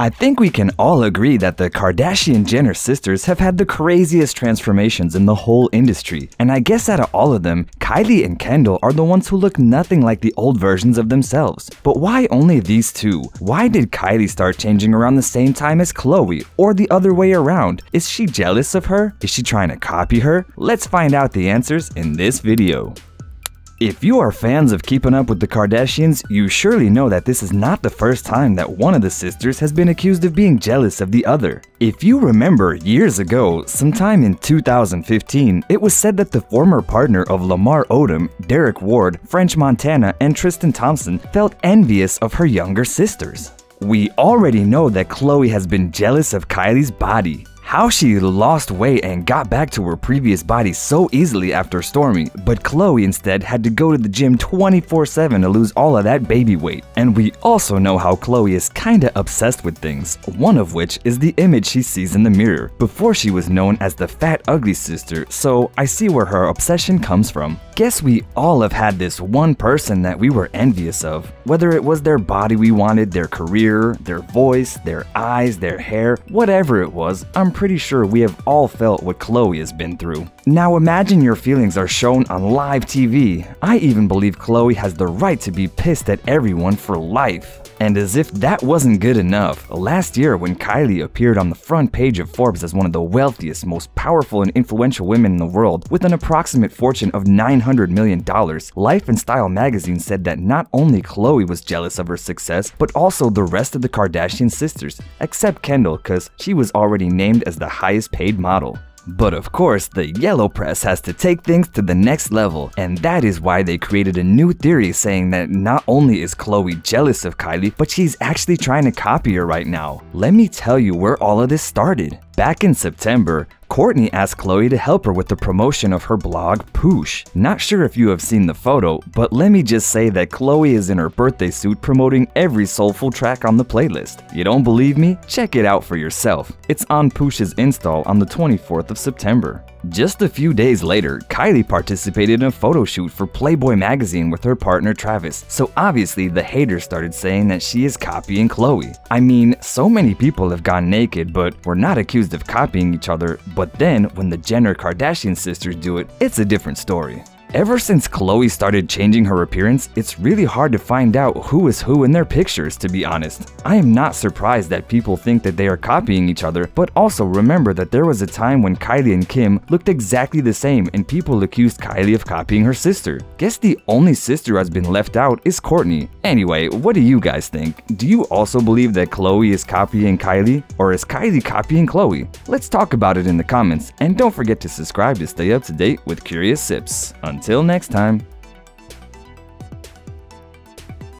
I think we can all agree that the Kardashian Jenner sisters have had the craziest transformations in the whole industry, and I guess out of all of them, Kylie and Kendall are the ones who look nothing like the old versions of themselves. But why only these two? Why did Kylie start changing around the same time as Khloe, or the other way around? Is she jealous of her? Is she trying to copy her? Let's find out the answers in this video. If you are fans of Keeping Up with the Kardashians, you surely know that this is not the first time that one of the sisters has been accused of being jealous of the other. If you remember, years ago, sometime in 2015, it was said that the former partner of Lamar Odom, Derek Ward, French Montana, and Tristan Thompson felt envious of her younger sisters. We already know that Khloe has been jealous of Kylie's body. How she lost weight and got back to her previous body so easily after Stormi, but Khloe instead had to go to the gym 24-7 to lose all of that baby weight. And we also know how Khloe is kinda obsessed with things, one of which is the image she sees in the mirror. Before she was known as the fat ugly sister, so I see where her obsession comes from. Guess we all have had this one person that we were envious of, whether it was their body we wanted, their career, their voice, their eyes, their hair, whatever it was, I'm pretty sure we have all felt what Khloe has been through. Now imagine your feelings are shown on live TV. I even believe Khloe has the right to be pissed at everyone for life. And as if that wasn't good enough, last year when Kylie appeared on the front page of Forbes as one of the wealthiest, most powerful and influential women in the world with an approximate fortune of $900 million, Life and Style magazine said that not only Khloe was jealous of her success, but also the rest of the Kardashian sisters, except Kendall cause she was already named as the highest paid model. But of course, the yellow press has to take things to the next level, and that is why they created a new theory saying that not only is Khloe jealous of Kylie, but she's actually trying to copy her right now. Let me tell you where all of this started. Back in September, Kourtney asked Khloe to help her with the promotion of her blog, Poosh. Not sure if you have seen the photo, but let me just say that Khloe is in her birthday suit promoting every soulful track on the playlist. You don't believe me? Check it out for yourself. It's on Poosh's install on the 24th of September. Just a few days later, Kylie participated in a photo shoot for Playboy magazine with her partner Travis, so obviously the haters started saying that she is copying Khloe. I mean, so many people have gone naked, but we're not accused of copying each other, but then when the Jenner Kardashian sisters do it, it's a different story. Ever since Khloe started changing her appearance, it's really hard to find out who is who in their pictures, to be honest. I am not surprised that people think that they are copying each other, but also remember that there was a time when Kylie and Kim looked exactly the same and people accused Kylie of copying her sister. Guess the only sister who has been left out is Kourtney. Anyway, what do you guys think? Do you also believe that Khloe is copying Kylie? Or is Kylie copying Khloe? Let's talk about it in the comments, and don't forget to subscribe to stay up to date with CurioSips. Until next time.